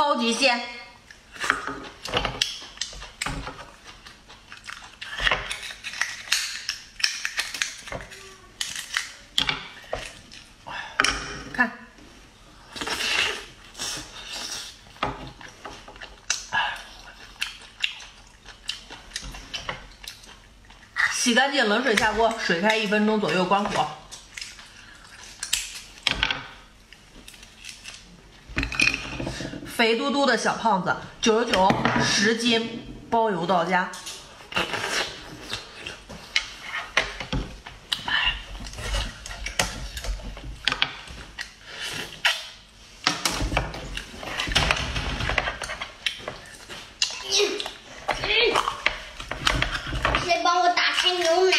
超级鲜。看，洗干净，冷水下锅，水开一分钟左右，关火。肥嘟嘟的小胖子，九十九，十斤，包邮到家。谁帮我打开牛奶？